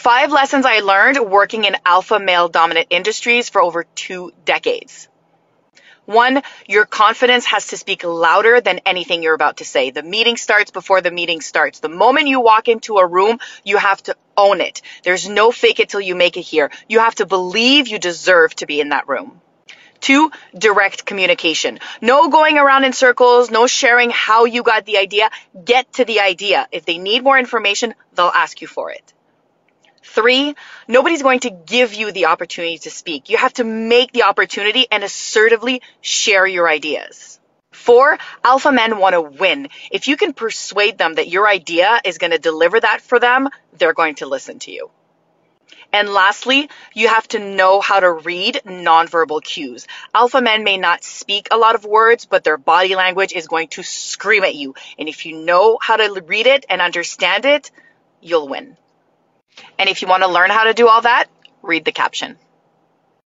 Five lessons I learned working in alpha male dominant industries for over two decades. One, your confidence has to speak louder than anything you're about to say. The meeting starts before the meeting starts. The moment you walk into a room, you have to own it. There's no fake it till you make it here. You have to believe you deserve to be in that room. Two, direct communication. No going around in circles, no sharing how you got the idea. Get to the idea. If they need more information, they'll ask you for it. Three, nobody's going to give you the opportunity to speak. You have to make the opportunity and assertively share your ideas. Four, alpha men want to win. If you can persuade them that your idea is going to deliver that for them, they're going to listen to you. And lastly, you have to know how to read nonverbal cues. Alpha men may not speak a lot of words, but their body language is going to scream at you. And if you know how to read it and understand it, you'll win. And if you want to learn how to do all that, read the caption.